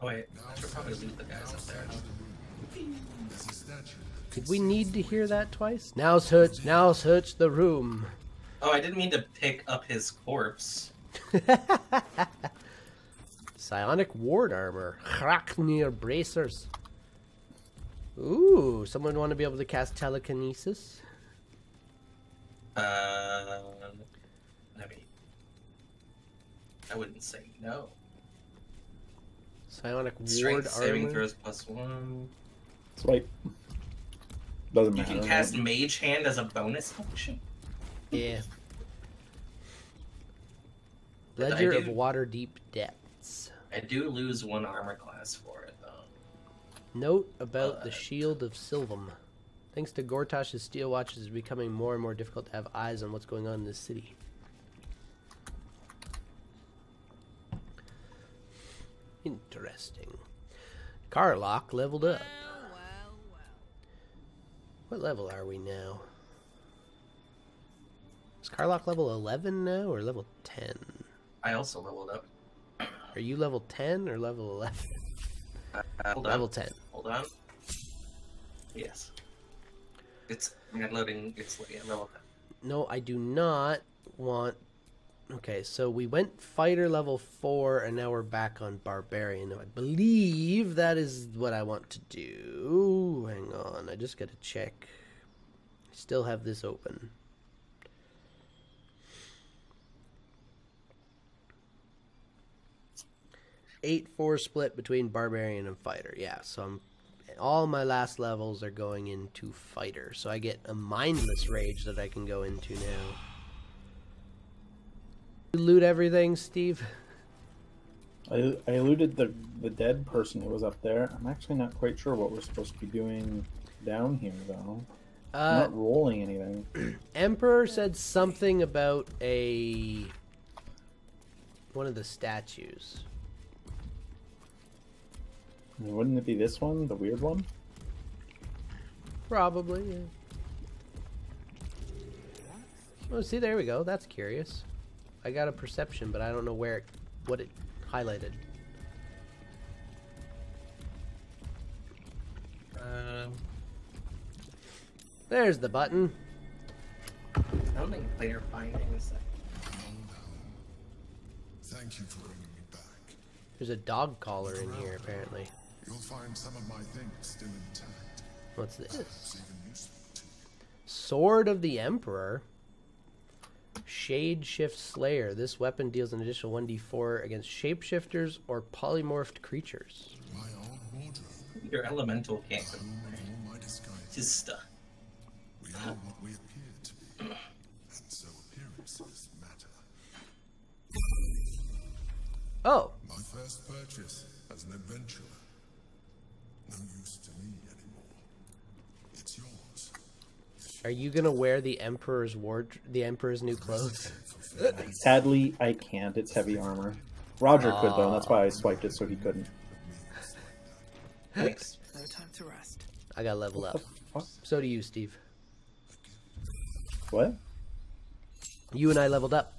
Oh wait, I should probably loot the guys up there. Did we need to hear that twice? Now search, now search the room. Oh, I didn't mean to pick up his corpse. Psionic ward armor. Hraknir bracers. Ooh, someone want to be able to cast telekinesis? Uh, I mean, I wouldn't say no. Psionic Strength ward saving armor. throws plus one. Swipe. Doesn't You matter. can cast Mage Hand as a bonus function. Yeah. But I Ledger of Water Deep Depths. I do lose one armor class for it though. Note about the Shield of Sylvam. Thanks to Gortash's steel watches, it's becoming more and more difficult to have eyes on what's going on in this city. Interesting. Karlach leveled up. What level are we now? Is Karlach level 11 now or level 10? I also leveled up. Are you level 10 or level 11? Uh, hold on. Level 10. Hold on. Yes. It's not loading. It's yeah, level 10. No, I do not want. Okay, so we went fighter level 4 and now we're back on barbarian. I believe that is what I want to do. Hang on, I just gotta check. I still have this open. Eight four split between barbarian and fighter. Yeah, so I'm all my last levels are going into fighter, so I get a mindless rage that I can go into now. You loot everything, Steve. I, I eluded the the dead person who was up there. I'm actually not quite sure what we're supposed to be doing down here though. I'm Uh, not rolling anything. Emperor said something about a one of the statues. Wouldn't it be this one, the weird one? Probably. Yeah. Oh, see, there we go. That's curious. I got a perception, but I don't know where, it, what it highlighted. Um, There's the button. I don't think player findings. Thank you for bringing me back. There's a dog collar in here, apparently. You'll find some of my things still intact. What's this? Perhaps even useful to you. Sword of the Emperor. Shade Shift Slayer. This weapon deals an additional 1d4 against shapeshifters or polymorphed creatures. My old Your elemental can't home my disguises. just uh, We are what we appear to be, and so appearances matter. Oh, My first purchase as an adventurer. No use to me anymore. It's yours. are you gonna wear the Emperor's ward, the Emperor's new clothes? Sadly, I can't. It's heavy armor. Roger could though. and That's why I swiped it so he couldn't. thanks. No time to rest. I gotta level up. So do you, Steve. What? You and I leveled up.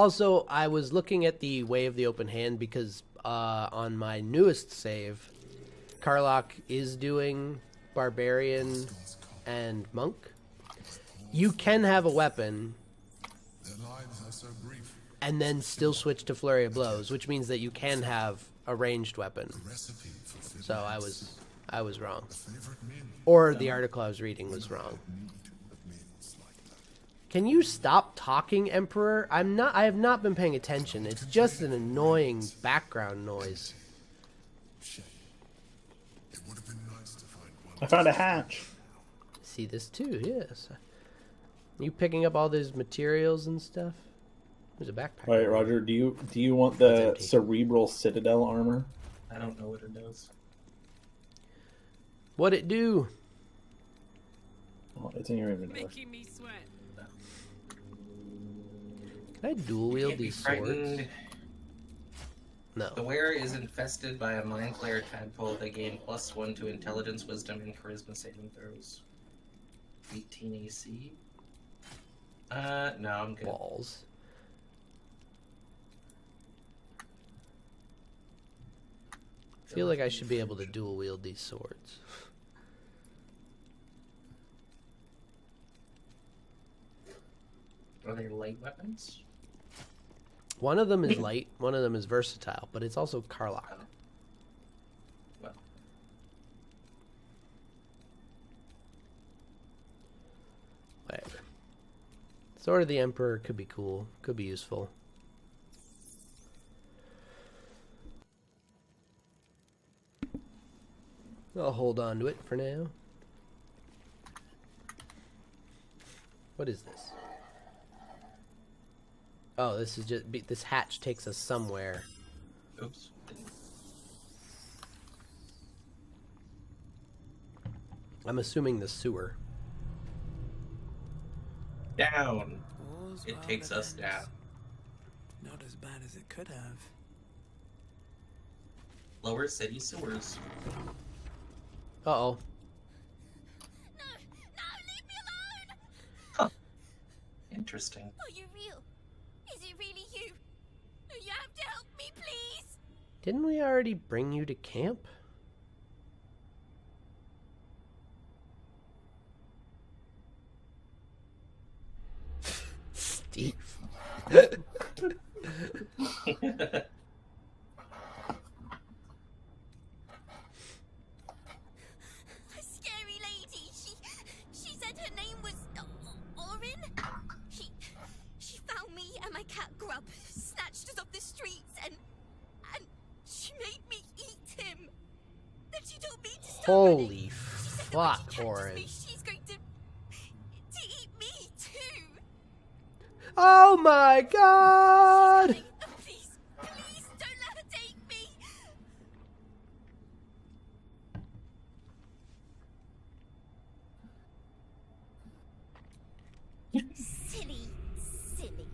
Also, I was looking at the Way of the Open Hand because uh, on my newest save, Karlach is doing Barbarian and Monk. You can have a weapon and then still switch to Flurry of Blows, which means that you can have a ranged weapon. So I was I was wrong. Or the article I was reading was wrong. Need of meals like that. Can you stop talking, Emperor? I'm not I have not been paying attention. It's just an annoying background noise. Shame. It would have been nice to find one. I found a hatch. See this too, yes. You picking up all those materials and stuff? There's a backpack. All right, Roger. Do you do you want the cerebral citadel armor? I don't know what it does. What it do? Oh, it's in your inventory. Making me sweat. Can I dual wield these swords? No. The wearer is infested by a mind flayer tadpole. They gain plus one to intelligence, wisdom, and charisma saving throws. 18 AC. Uh, no, I'm good. Balls. I feel like I should be able to dual wield these swords. Are they light weapons? One of them is light, one of them is versatile, but it's also. Oh. Well, Whatever. Sword of the Emperor could be cool, could be useful. I'll hold on to it for now. What is this? Oh, this is just be- this hatch takes us somewhere. oops. I'm assuming the sewer. Down. It takes us down. Not as bad as it could have. Lower city sewers. Uh oh. No, no, leave me alone! Huh. Interesting. Are you real? Is it really you? You have to help me, please! Didn't we already bring you to camp? Steve. eat me too. Oh my god! Please, please don't let her take me. silly, silly.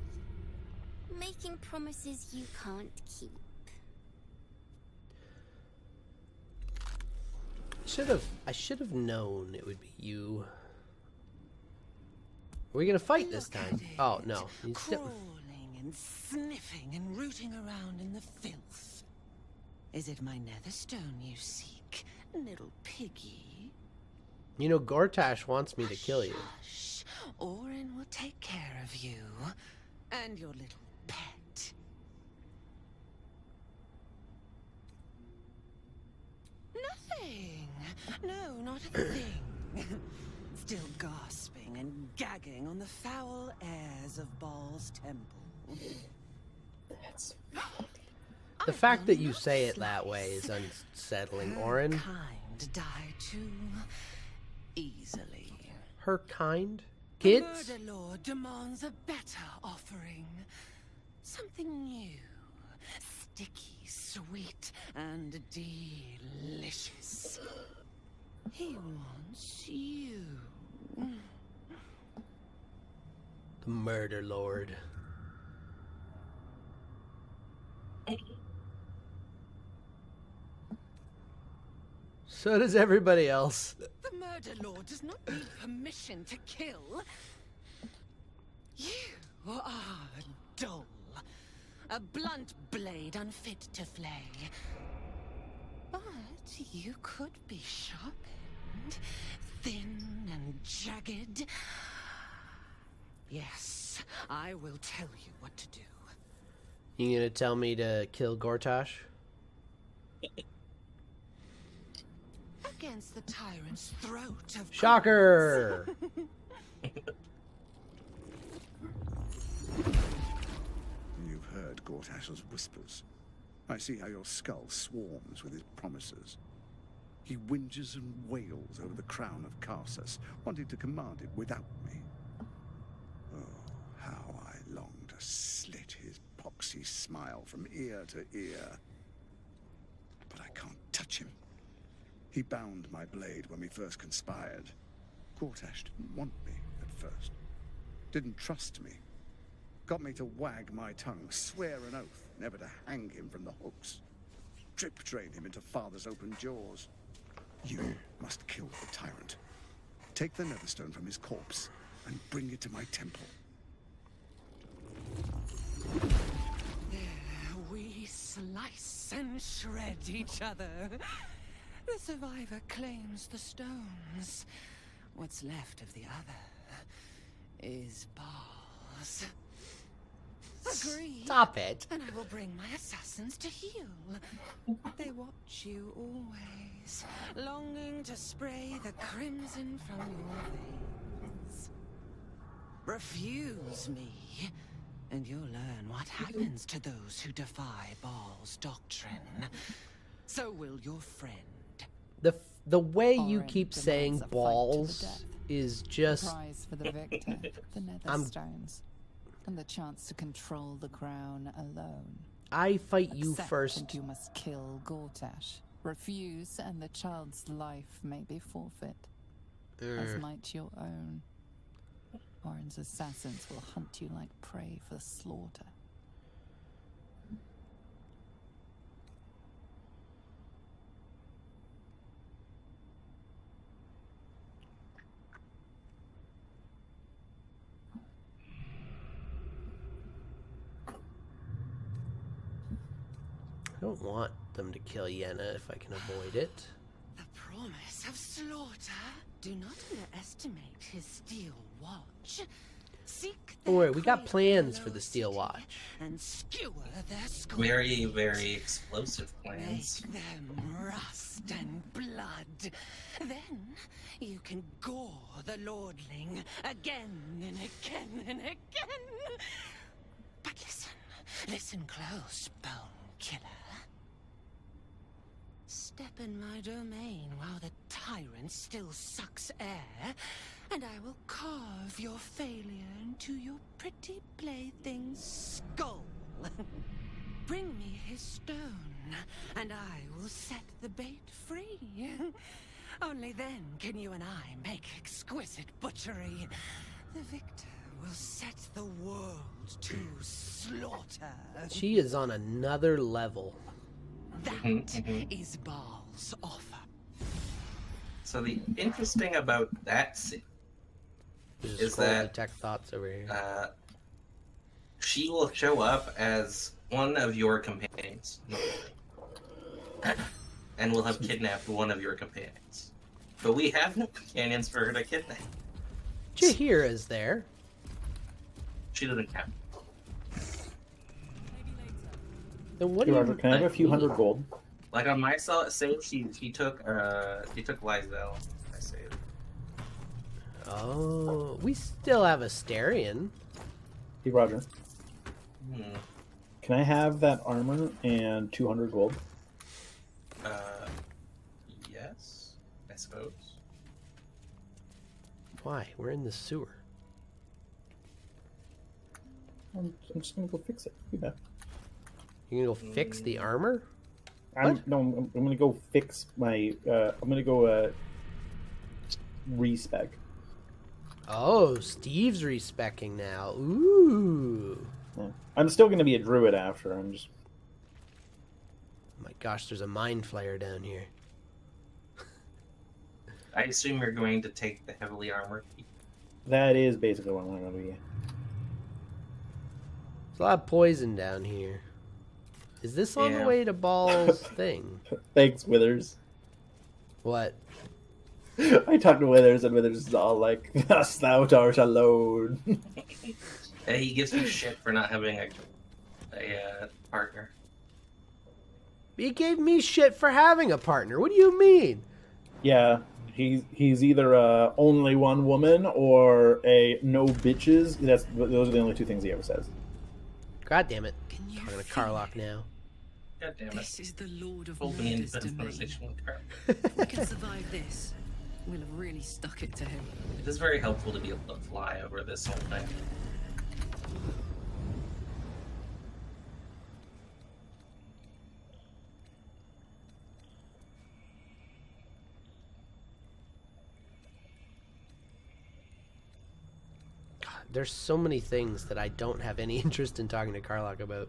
Making promises you can't keep. Should have. I should have known it would be you. Are we gonna fight this Look at time? Oh no. He's Crawling and sniffing and rooting around in the filth. Is it my netherstone you seek, little piggy? You know, Gortash wants me to kill you. Hush. Orin will take care of you and your little pet. Nothing. No, not a thing. Still gasping and gagging on the foul airs of Bhaal's temple. That's The I fact that you say it that way is slice unsettling, her Orin. kind die too easily. Her kind? The Kids? Murder Lord demands a better offering. Something new. Sticky, sweet, and delicious. He wants you. The Murder Lord. So does everybody else. The Murder Lord does not need permission to kill. You are a dull. A blunt blade unfit to flay. But you could be sharpened, thin and jagged. Yes, I will tell you what to do. You gonna tell me to kill Gortash? Against the tyrant's throat of Shocker! You've heard Gortash's whispers. I see how your skull swarms with his promises. He whinges and wails over the crown of Karsus, wanting to command it without me. Oh, how I long to slit his poxy smile from ear to ear. But I can't touch him. He bound my blade when we first conspired. Gortash didn't want me at first. Didn't trust me. Got me to wag my tongue, swear an oath. Never to hang him from the hooks. Trip train him into father's open jaws. You must kill the tyrant. Take the netherstone from his corpse and bring it to my temple. We slice and shred each other. The survivor claims the stones. What's left of the other is bars. Agreed. Stop it. And I will bring my assassins to heal. They watch you always, longing to spray the crimson from your veins. Refuse me, and you'll learn what happens to those who defy Bhaal's doctrine. So will your friend. The f- the way you Orin keep saying a fight to the balls death. is The just prize for the victor, the I'm- Netherstones, and the chance to control the crown alone. I fight you first. and you must kill Gortash. Refuse, and the child's life may be forfeit, as might your own. Orin's assassins will hunt you like prey for slaughter. Don't want them to kill Yenna if I can avoid it. The promise of slaughter. Do not underestimate his steel watch. Seek oh, Don't worry, we got plans for the steel watch. And skewer their skulls. Very, very explosive plans. Make them rust and blood. Then you can gore the lordling again and again and again. But listen, listen close, bone killer. Step in my domain while the tyrant still sucks air, and I will carve your failure into your pretty plaything's skull. Bring me his stone, and I will set the bait free. Only then can you and I make exquisite butchery. The victor will set the world to slaughter. She is on another level. That Mhm, is Bhaal's offer. So the interesting about that scene, There's Is that- detect thoughts over here. uh, she will show up as one of your companions, and will have kidnapped one of your companions. But we have no companions for her to kidnap. Jaheira is there. She doesn't count. Then what do Roger, you? can I have a few hundred gold? Like on my side, save, she she took uh she took Lae'zel. I saved. Oh, we still have a Astarion. Hey, Roger, Hmm. can I have that armor and 200 gold? Uh, yes, I suppose. Why? We're in the sewer. I'm, I'm just gonna go fix it. Be back. You gonna go fix the armor? I'm, What? no, I'm, I'm gonna go fix my. Uh, I'm gonna go uh, respec. Oh, Steve's respecking now. Ooh. Yeah. I'm still gonna be a druid after. I'm just. My gosh, there's a mind flayer down here. I assume you're going to take the heavily armored. That is basically what I'm gonna do. Yeah. There's a lot of poison down here. Is this on the way to Bhaal's thing? Thanks, Withers. What? I talked to Withers, and Withers is all like, "Thus thou art alone." Hey, he gives me shit for not having a a uh, partner. He gave me shit for having a partner. What do you mean? yeah, he's he's either a only one woman or a no bitches. That's those are the only two things he ever says. God damn it. Can you Talking to feel Karlach it? now. God damn it. This is the Lord of Open the Murder's conversation with Carl. If we can survive this, we'll have really stuck it to him. It is very helpful to be able to fly over this whole thing. There's so many things that I don't have any interest in talking to Karlach about.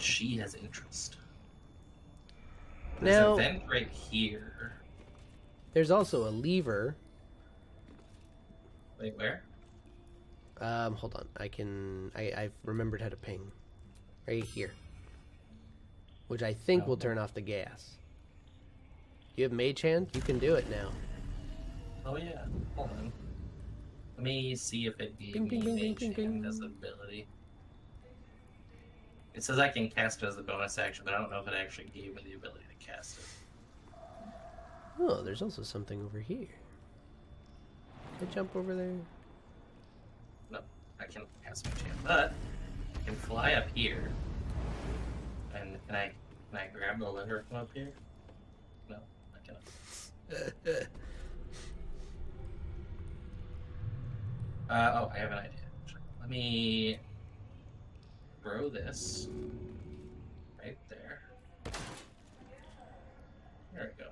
She has interest. There's Now- a vent right here. There's also a lever. Wait, where? Um, hold on. I can. I I've remembered how to ping. Right here. Which I think will Oh. turn off the gas. You have mage hand. You can do it now. Oh yeah. Hold on. Let me see if it gave Bing, me bing, bing, bing, Mage bing, Hand bing. as an ability. It says I can cast it as a bonus action, but I don't know if it actually gave me the ability to cast it. Oh, there's also something over here. Can I jump over there? No, I can't cast my Hand, but I can fly up here. And can I can I grab the lever from up here? No, I cannot. Uh, oh, I have an idea. Let me throw this right there. There we go.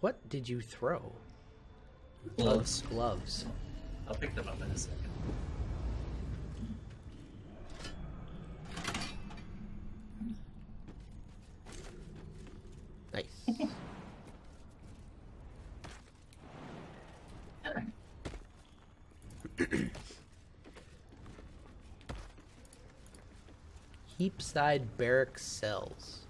What did you throw? Gloves. Gloves. I'll pick them up in a second. Nice. Heapside barrack cells.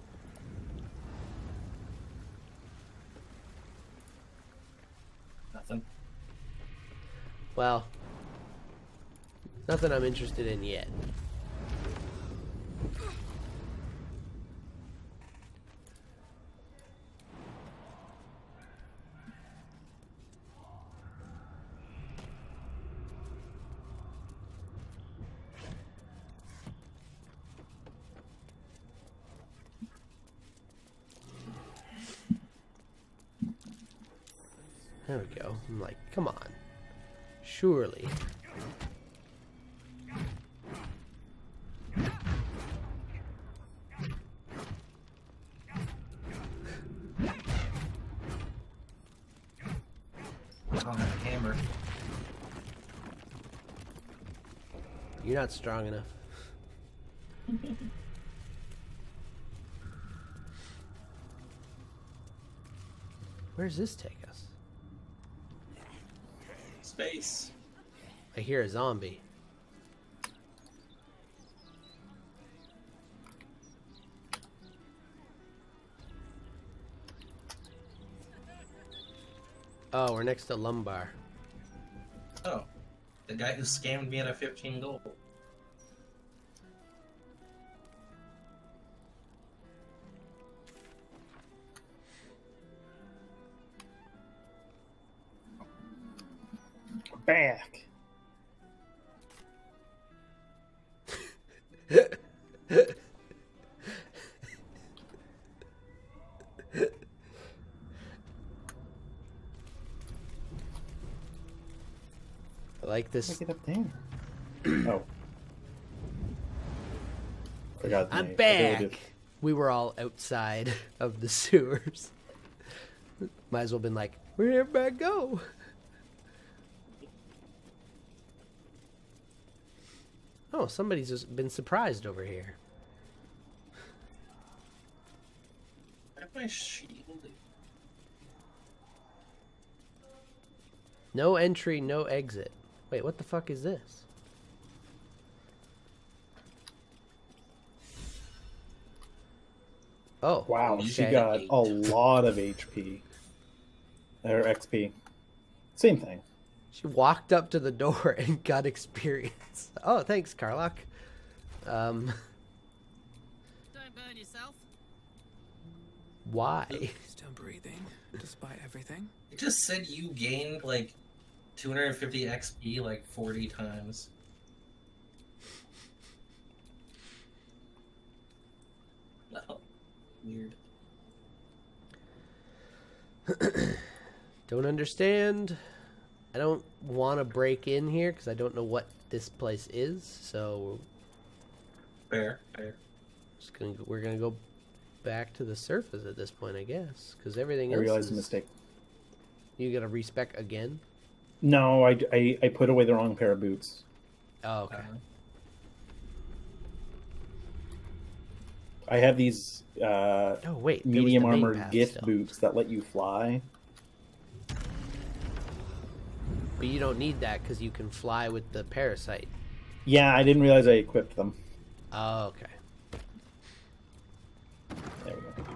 Nothing. Well, nothing I'm interested in yet. There we go. I'm like, come on. Surely. I don't hammer. You're not strong enough. Where does this take us? Space. I hear a zombie. Oh, we're next to Lumbar. Oh, the guy who scammed me out of 15 gold. Back. I like this. do I get up there? oh. Forgot the I'm name. back. Ability. We were all outside of the sewers. Might as well have been like, where'd everybody go? Oh, somebody's just been surprised over here. I have my shield. No entry, no exit. Wait, what the fuck is this? Oh, Wow, she got eight. a lot of HP. Or XP. Same thing. She walked up to the door and got experience. Oh, thanks, Karlach. Um, Don't burn yourself. why? Still breathing, despite everything. It just said you gained like 250 XP like 40 times. Well, weird. Don't understand. I don't want to break in here because I don't know what this place is. So Fair, fair. just gonna we're gonna go back to the surface at this point, I guess, because everything I else realized a is- mistake. You gotta respec again. No, I, I, I put away the wrong pair of boots. Oh, okay. Uh, I have these uh, Oh wait, medium the armored gift still. boots that let you fly. But you don't need that because you can fly with the parasite. Yeah, I didn't realize I equipped them. Oh, okay. There we go.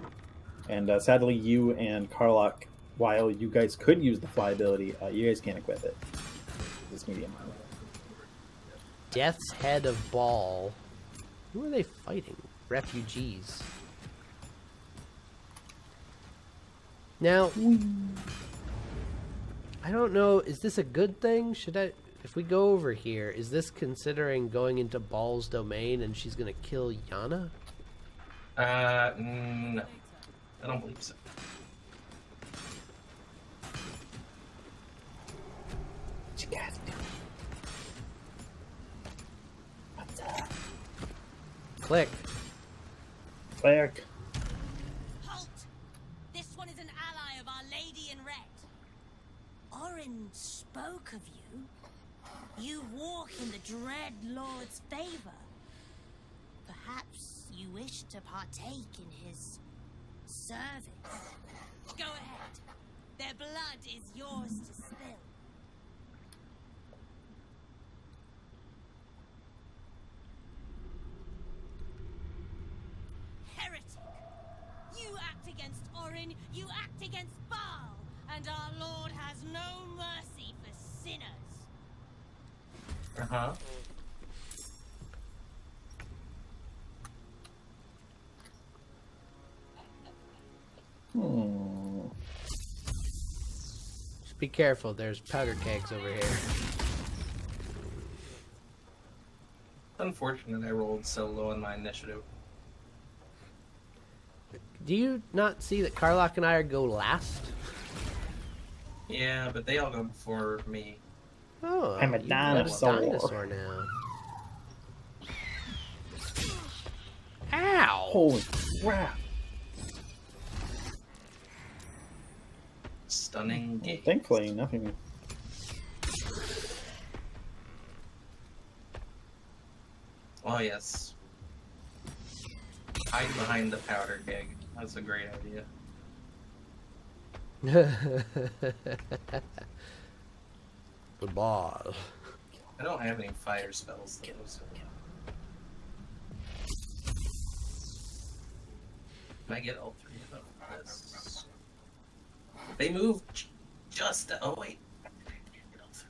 And uh, sadly, you and Karlach, while you guys could use the fly ability, uh, you guys can't equip it. This medium armor. Death's Head of Bhaal. Who are they fighting? Refugees. Now, I don't know. Is this a good thing? Should I, if we go over here, is this considering going into Bhaal's domain and she's gonna kill Yenna? Uh, no. I don't believe so. What you guys doing? What's up? Click. Click. Halt! This one is an ally of Our Lady in Red. Spoke of you. You walk in the Dread Lord's favor. Perhaps you wish to partake in his service. Go ahead. Their blood is yours to spill. Heretic! You act against Orin, you act against Bhaal, and our Lord has no mercy for sinners. Uh huh. Hmm. Just be careful. There's powder kegs over here. Unfortunate I rolled so low in my initiative. Do you not see that Karlach and I are go last? Yeah, but they all go before me. Oh, I'm a you have dinosaur. dinosaur now. Ow! Holy crap! Stunning mm, game. Thankfully, nothing. Oh yes. Hide behind the powder keg. That's a great idea. the ball. I don't have any fire spells though. So. Can I get all three of them? Yes. They move j- just. Oh wait. Get all three.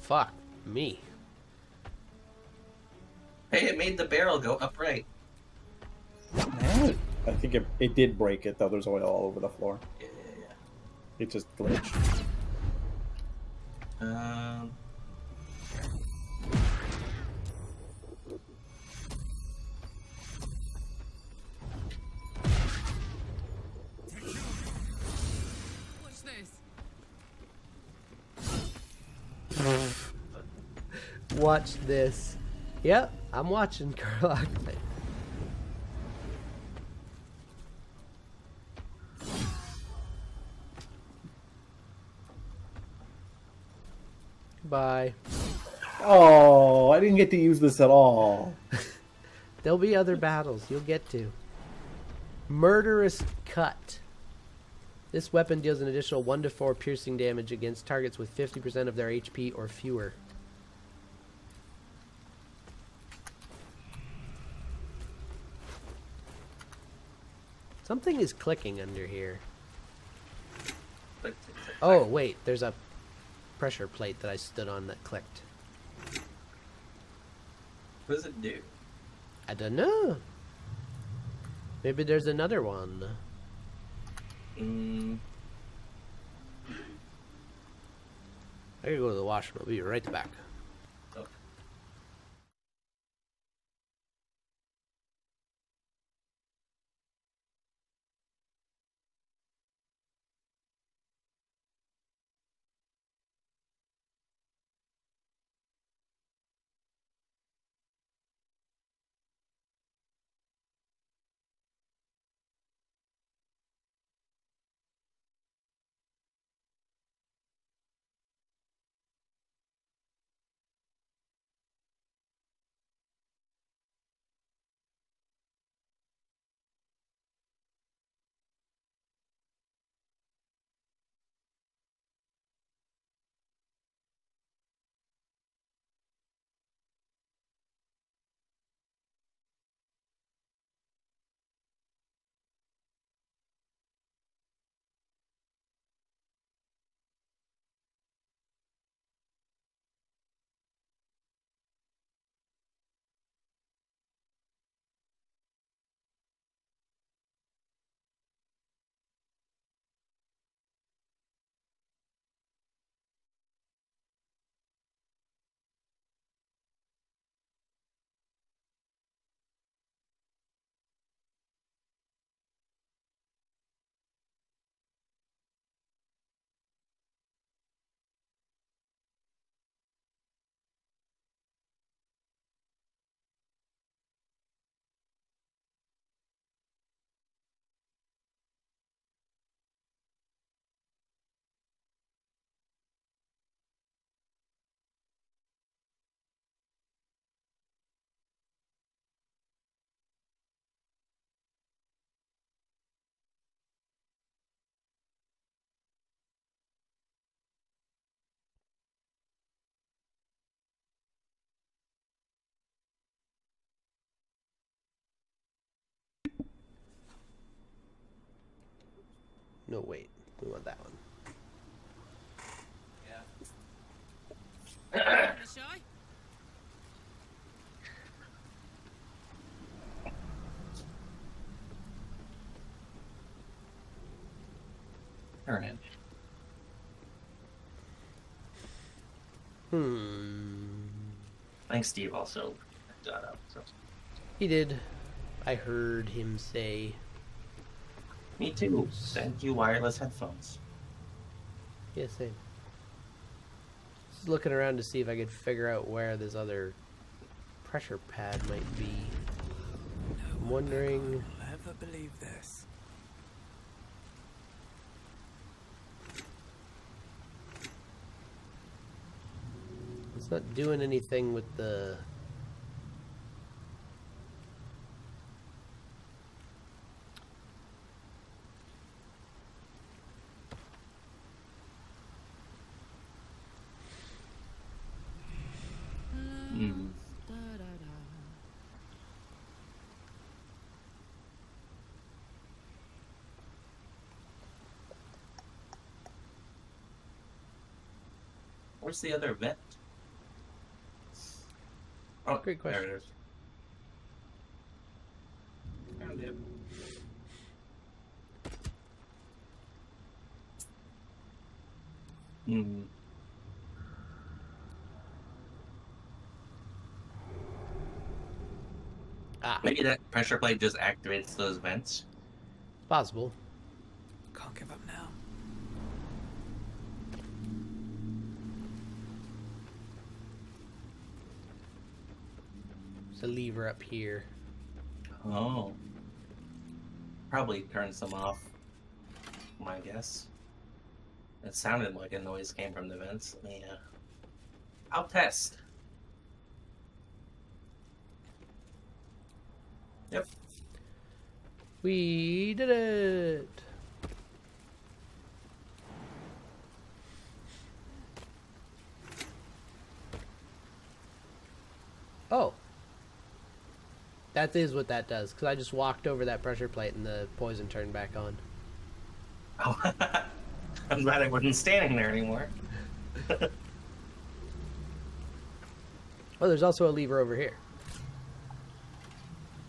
Fuck me. Hey, it made the barrel go upright. Now I think it, it did break it though. There's oil all over the floor. Yeah, yeah, It just glitched. yeah. Um. Watch this. Yep, I'm watching Karlach. Bye. Oh, I didn't get to use this at all. There'll be other battles you'll get to. Murderous Cut. This weapon deals an additional 1 to 4 piercing damage against targets with 50% of their HP or fewer. Something is clicking under here. Oh, wait, there's a pressure plate that I stood on that clicked. What does it do? I don't know. Maybe there's another one. Mm, I gotta go to the washroom. I'll be right back. No, wait. We want that one. Shy? Turn it. Hmm. I think Steve also that up. So. He did. I heard him say. Me too. Thank you, wireless headphones. Yeah, same. Just looking around to see if I could figure out where this other pressure pad might be. I'm wondering. I'll ever believe this. It's not doing anything with the. Where's the other vent? Oh, Great question. There question. it is. Found it. Hmm. Ah, Maybe that pressure plate just activates those vents. possible. Can't give up lever up here. Oh. Probably turns them off. My guess. It sounded like a noise came from the vents. Uh, I'll test. Yep. We did it! Oh. That is what that does, because I just walked over that pressure plate and the poison turned back on. Oh, I'm glad I wasn't standing there anymore. Oh, there's also a lever over here.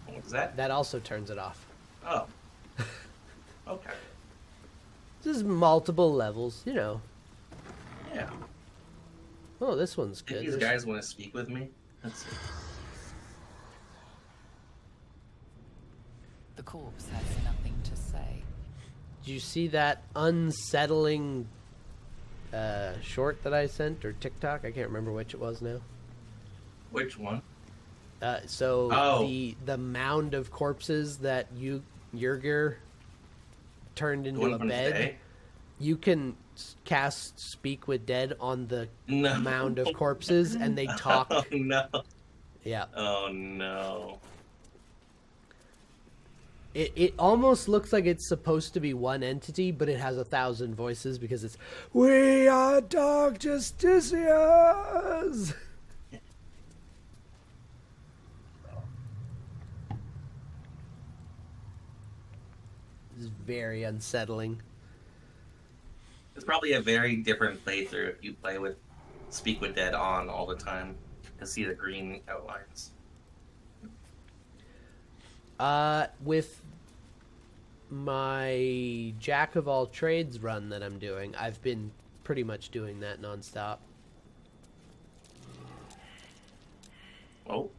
What's that? That also turns it off. Oh. Okay. This is multiple levels, you know. Yeah. Oh, this one's good. these guys want to speak with me, let's see. Corpse has nothing to say. Did you see that unsettling uh, short that I sent or TikTok? I can't remember which it was now. Which one? Uh, so Oh. the the mound of corpses that you Yerger turned into one a from bed. today? You can cast Speak with Dead on the No. mound of corpses, and they talk. Oh no. Yeah, Oh no. It it almost looks like it's supposed to be one entity, but it has a thousand voices because it's "We are Dark Justiciars." This is very unsettling. It's probably a very different playthrough if you play with Speak with Dead on all the time to see the green outlines. Uh, with my Jack of all trades run that I'm doing, I've been pretty much doing that nonstop. Oh,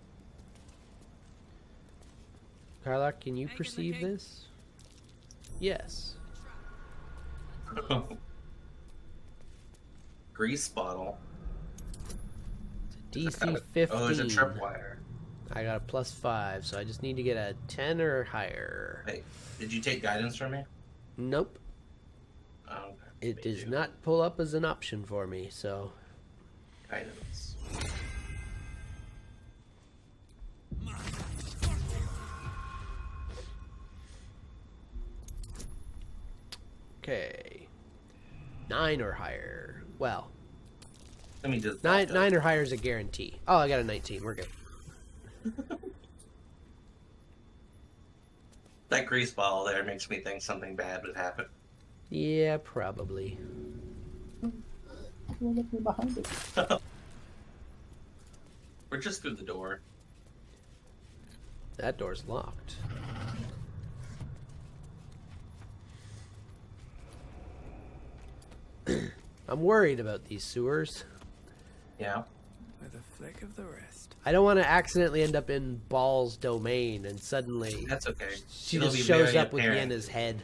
Karlach, can you perceive this? Yes. grease bottle. DC Oh, there's a tripwire. I got a plus 5, so I just need to get a 10 or higher. Hey, did you take guidance from me? Nope. Oh, okay. It does not pull up as an option for me, so. Guidance. Okay. 9 or higher. Well, Let me just. nine, nine or higher is a guarantee. Oh, I got a 19. We're good. That grease ball there makes me think something bad would happen. Yeah, probably. You're looking behind it. We're just through the door. That door's locked. I'm worried about these sewers. Yeah. I don't want to accidentally end up in Bhaal's domain and suddenly That's okay. she It'll just be shows up with apparent. Yenna's head.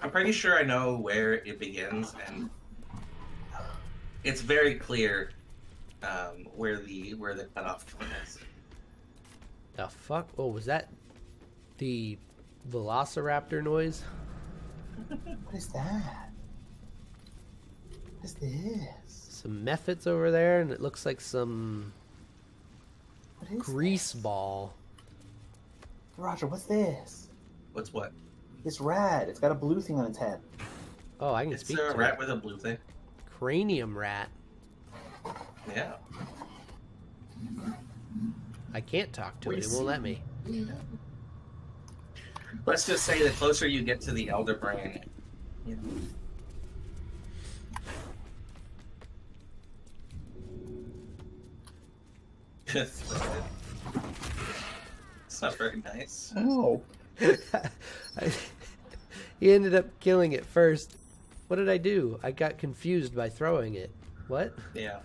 I'm pretty sure I know where it begins, and it's very clear um, where the where the cutoff point is. The fuck? Oh, was that the Velociraptor noise? What is that? What is this? Some mephits over there, and it looks like some What is grease ball. Roger, what's this? What's what? It's rad. It's got a blue thing on its head. Oh, I can It's speak a to rat it. with a blue thing. Cranium rat. Yeah. I can't talk to We it. It won't let me. Let's just say the closer you get to the elder brain, you know. It. It's not very nice. Oh. I- he ended up killing it first. What did I do? I got confused by throwing it. What? Yeah.